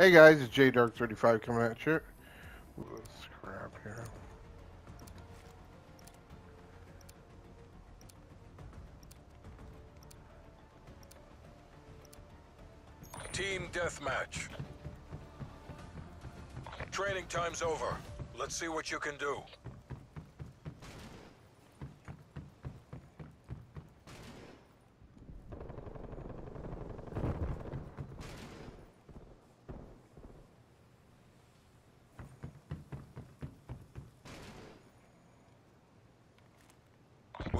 Hey guys, it's J Dark 35 coming at you. Let's here. Team deathmatch. Training time's over. Let's see what you can do.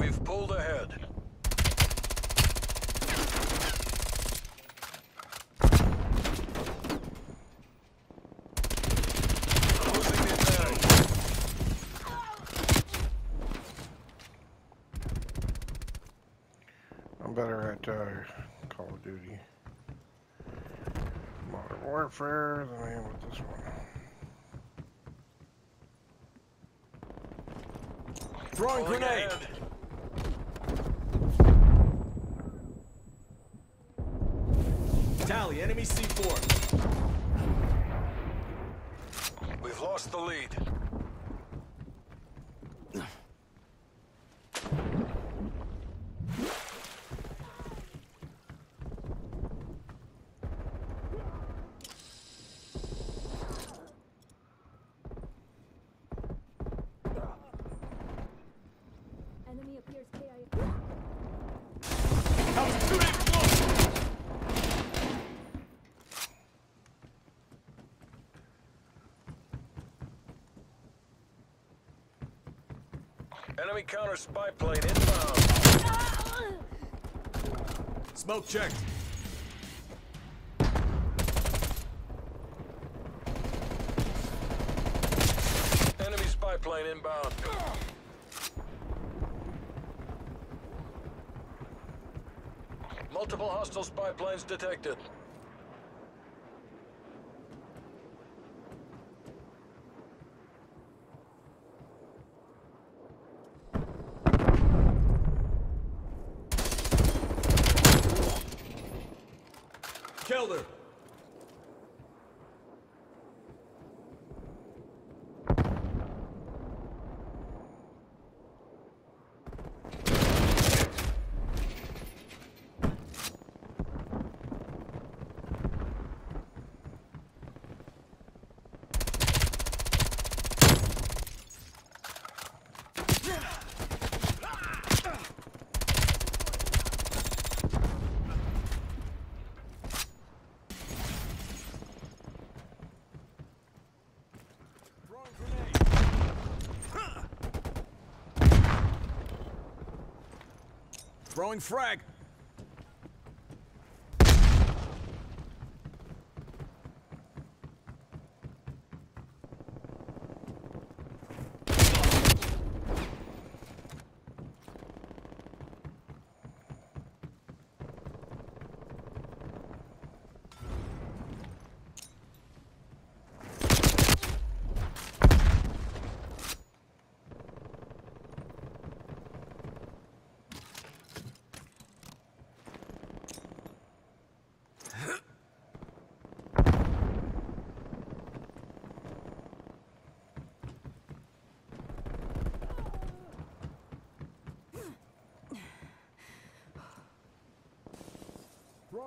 We've pulled ahead. Losing the advantage. I'm better at uh, Call of Duty. Modern Warfare than I am with this one. Throwing Pulling grenade. ahead. Enemy C4. We've lost the lead. Enemy counter spy plane inbound. Smoke checked. Enemy spy plane inbound. Multiple hostile spy planes detected. Her. Throwing grenade. Throwing frag.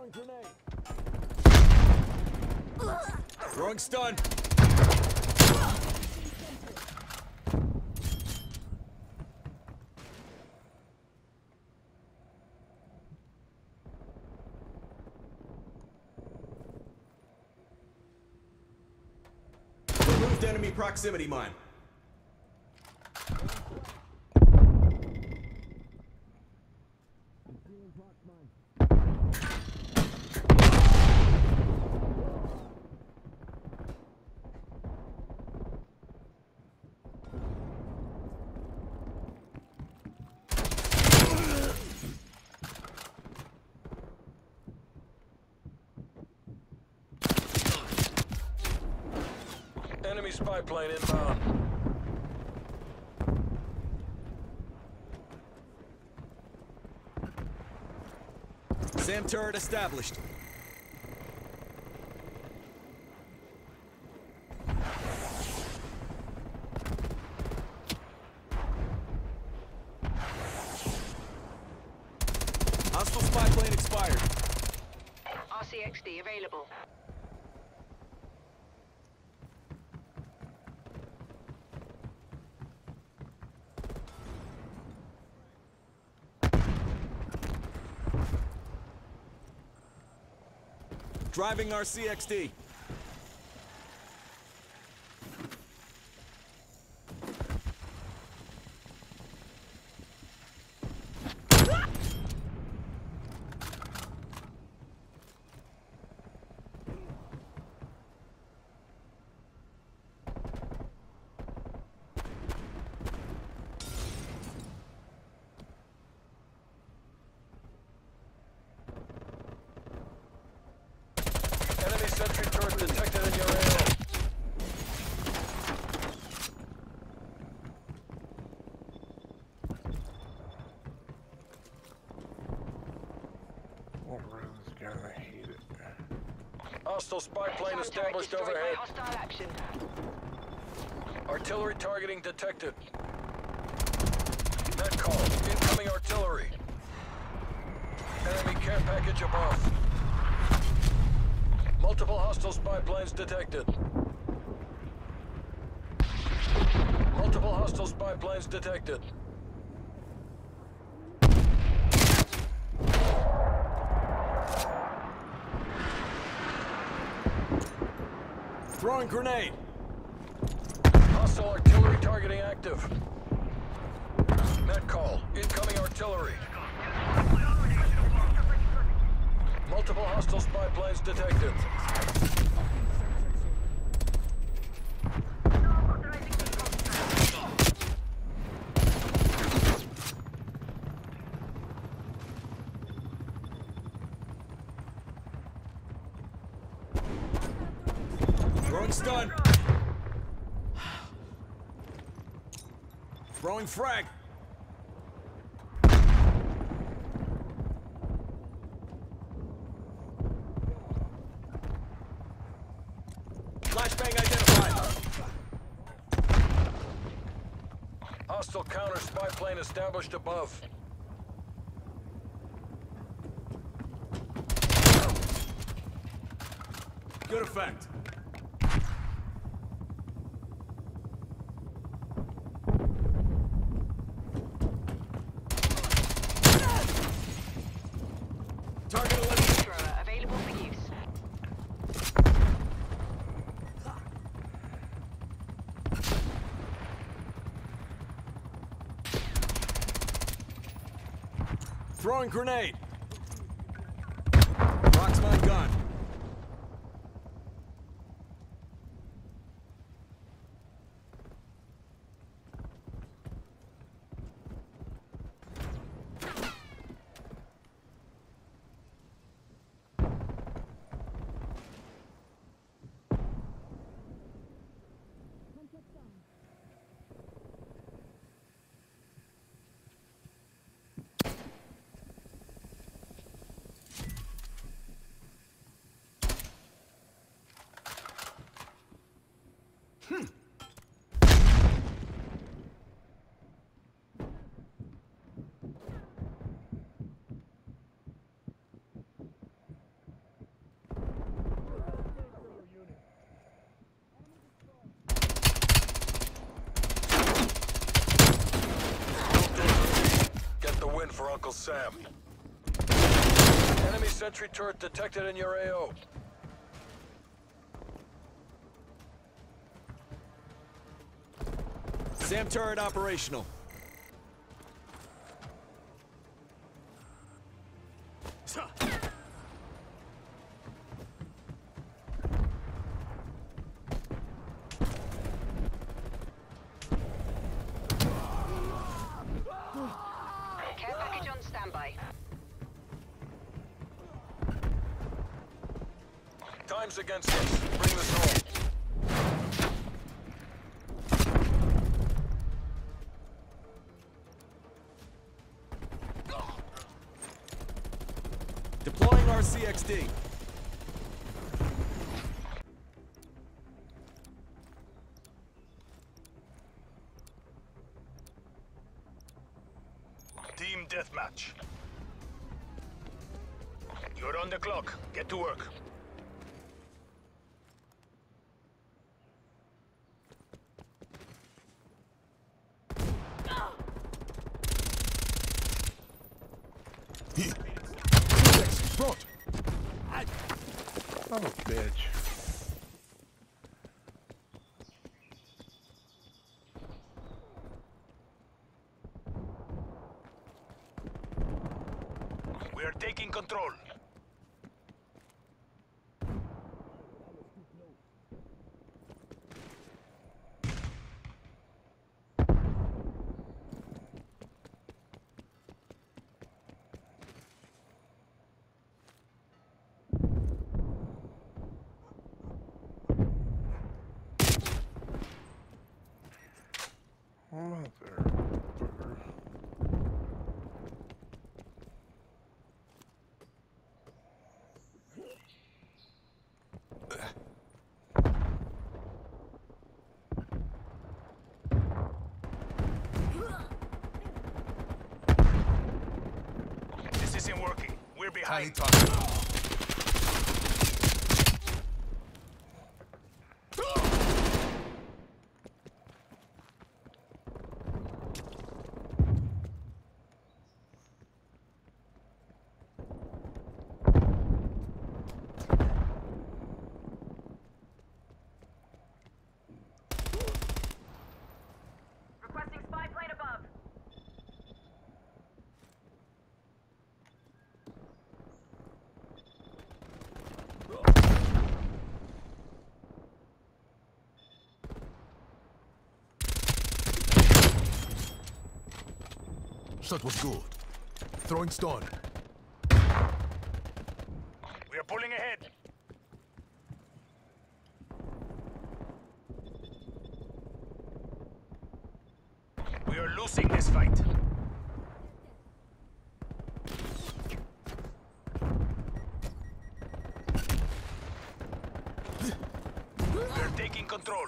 Throwing grenade. Throwing stun. Removed enemy proximity mine. Spy plane inbound. SAM turret established. Hostile spy plane expired. RCXD available. Driving our Enemy sentry turret detected in your AO. What red is gonna hate it? Hostile spy plane established overhead. hostile action. Artillery targeting detected. Net call. Incoming artillery. Enemy care package above. Multiple hostile spy planes detected. Multiple hostile spy planes detected. Throwing grenade. Hostile artillery targeting active. Net call. Incoming artillery. Multiple hostile spy planes detected. Throwing frag. Flashbang identified. Hostile counter spy plane established above. Good effect. Throwing grenade. Uncle Sam. Enemy sentry turret detected in your AO. Sam turret operational. Care package on standby. Time's against us. Bring this home. Team deathmatch. You're on the clock. Get to work. Front! Son of a bitch. We are taking control. We're behind. Requesting spy plane above. Shot was good. Throwing stone. We are pulling ahead. We are losing this fight. We are taking control.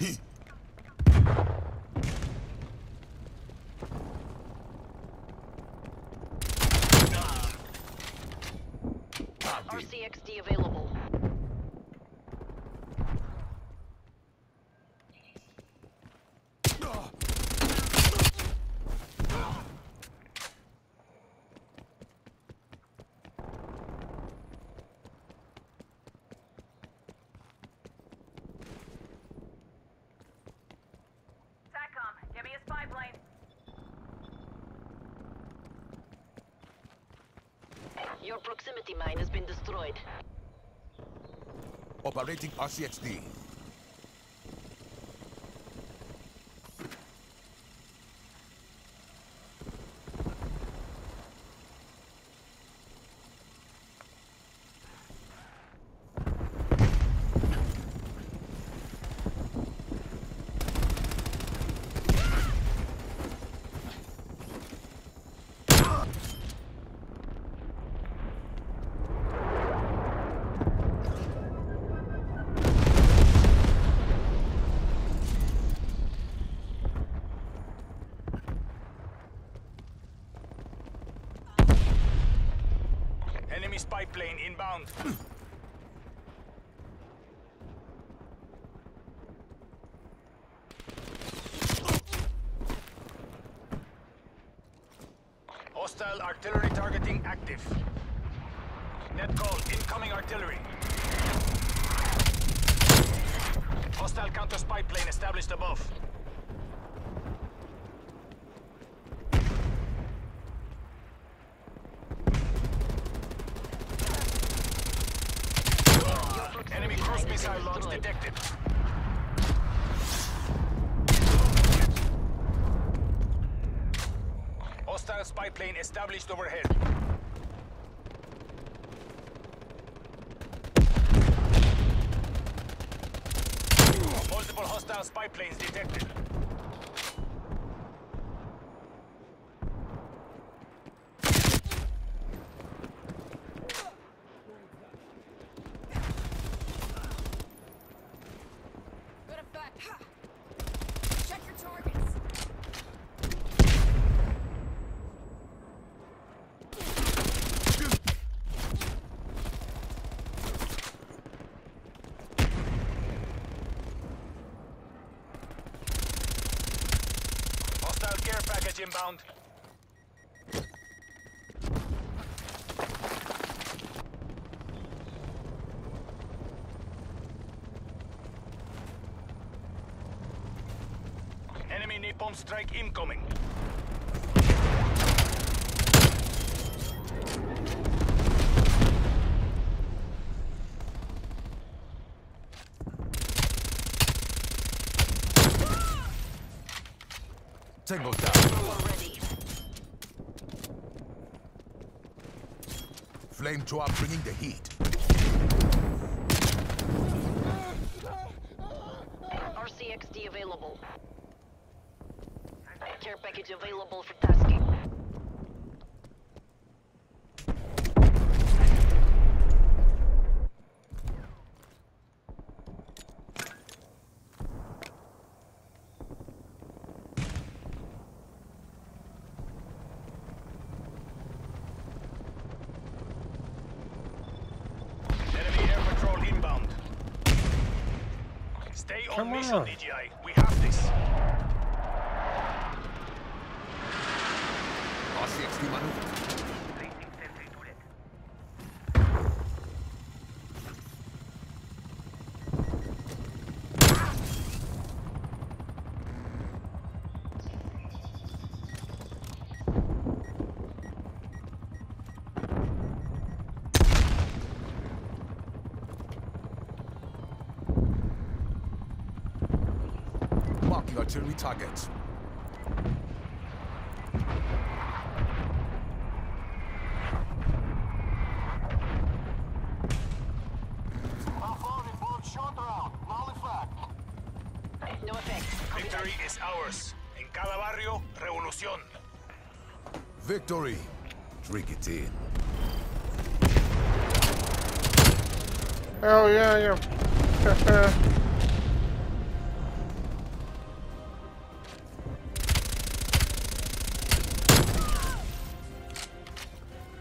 He. RCXD available. SATCOM, give me a spy plane. Your proximity mine has been destroyed. Operating RCXD. Enemy spy plane inbound. Hostile artillery targeting active. Net call, incoming artillery. Hostile counter spy plane established above. Enemy design cross has been missile launch detected. Hostile spy plane established overhead. Multiple hostile spy planes detected. Inbound. Enemy napalm strike incoming. Tango down. Flamethrower bringing the heat. RCXD available. Care package available for tasking. Enemy air patrol inbound. Stay on Come mission, ah. on. We have this. RCXD maneuver. Marking artillery targets. No effect. Victory is ours. En cada barrio, revolución. Victory. Drink it in. Hell yeah, yeah.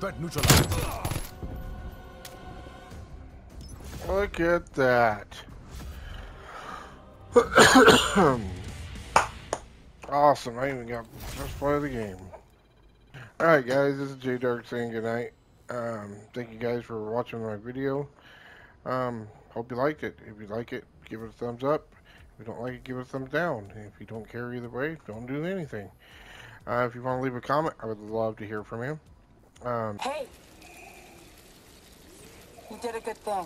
Neutralized. Look at that. awesome. I even got first play of the game. Alright guys, this is J Dark saying goodnight. Um, thank you guys for watching my video. Um, hope you liked it. If you like it, give it a thumbs up. If you don't like it, give it a thumbs down. If you don't care either way, don't do anything. Uh, if you want to leave a comment, I would love to hear from you. Um, Hey! You did a good thing.